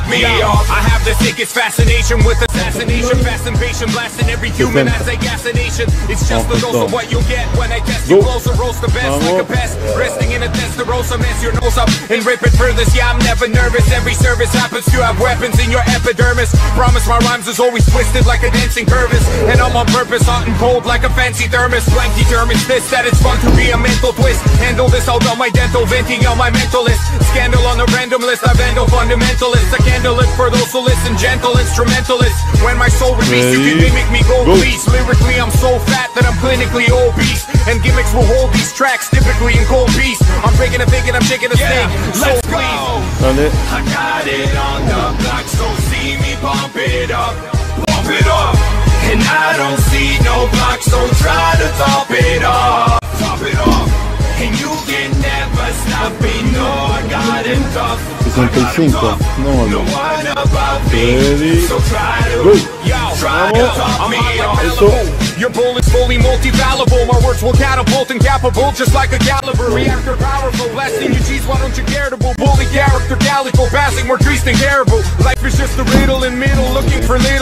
top me off. I have the sickest fascination with assassination, fascination, blasting every human as a gassination. It's just a dose of what you'll get when I test you Go. closer, roast the best like a pest. Resting in a testarossa, mess your nose up and rip it furthest. Yeah, I'm never nervous. Every service happens to have weapons in your epidermis. Promise my rhymes is always twisted like a dancing curvis. And I'm on purpose, hot and cold like a fancy thermos. Blank determines this, that it's fun to be a mental twist. Handle this, I'll on my dental, venting on my mentalist. Scandal on the random list, I vandal fundamentalist. A candle for those who listen, gentle instrumentalist. When my soul release, you can mimic me, go Go. please. Lyrically, I'm so fat that I'm clinically obese. And gimmicks will hold these tracks, typically in cold peace. I'm breaking a thinking, I'm shaking a snake. So please. Dale. I got it on the block, so see me pump it up, pump it up. And I don't see no block, so try to top it up, top it up. And you can never stop me, no, I got it tough. 65. No, No Ready? Go. Vamos. Eso. Your bullet's fully multi-valuable. My words will catapult and capable just like a caliber. Reactor powerful, blasting your cheese. Why don't you care? Bully character, calico, passing more trees than caribou. Life is just a riddle in middle, looking for little.